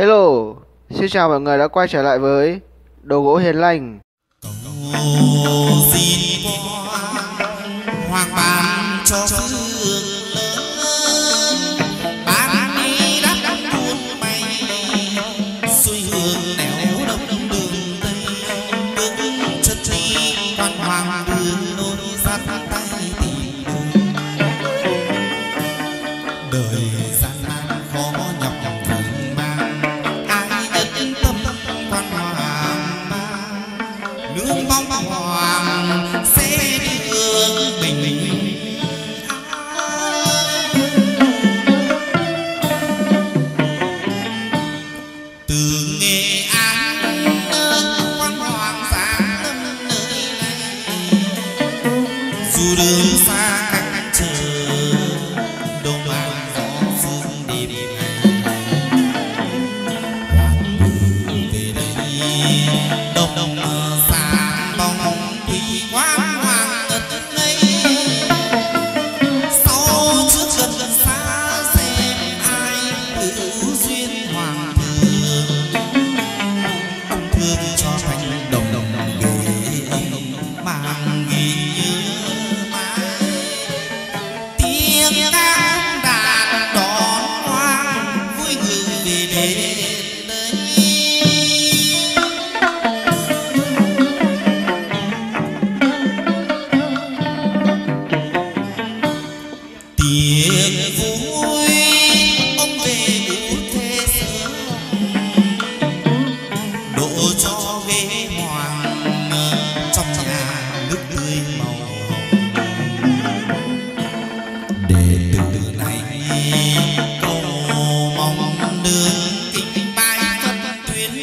Hello, xin chào mọi người đã quay trở lại với Đồ gỗ hiền lành. Đời gian dù đường xa cách chờ đâu mang gió phương đêm về đây, đông đông ơi